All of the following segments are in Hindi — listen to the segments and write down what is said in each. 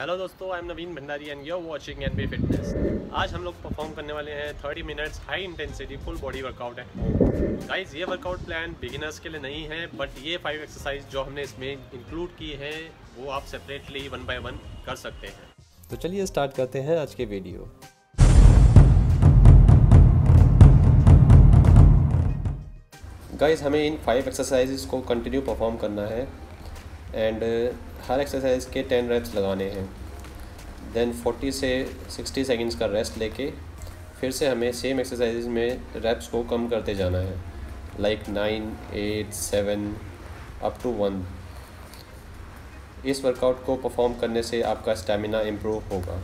हेलो दोस्तों I am Naveen Bhandari and you watching N B fitness आज हम लोग परफॉर्म करने वाले हैं 30 minutes high intensity full body workout है गाइस ये वर्कआउट प्लान बिगिनर्स के लिए नहीं है बट ये फाइव एक्सरसाइज जो हमने इसमें इंक्लूड की है, वो आप सेपरेटली वन बाय वन कर सकते हैं. तो चलिए स्टार्ट करते हैं आज के वीडियो गाइस हमें इन फाइव एक्सरसाइजेस को कंटिन्यू परफॉर्म करना है। एंड uh, हर एक्सरसाइज के टेन रेप्स लगाने हैं। देन 40 से सिक्सटी सेकेंड्स का रेस्ट लेके फिर से हमें सेम एक्सरसाइज में रेप्स को कम करते जाना है। Like nine eight seven up to one इस वर्कआउट को परफॉर्म करने से आपका स्टेमिना इम्प्रूव होगा।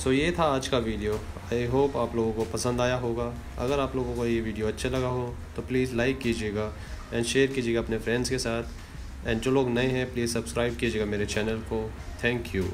सो ये था आज का वीडियो आई होप आप लोगों को पसंद आया होगा. अगर आप लोगों को ये वीडियो अच्छा लगा हो तो प्लीज़ लाइक कीजिएगा एंड शेयर कीजिएगा अपने फ्रेंड्स के साथ. एंड जो लोग नए हैं प्लीज़ सब्सक्राइब कीजिएगा मेरे चैनल को. Thank you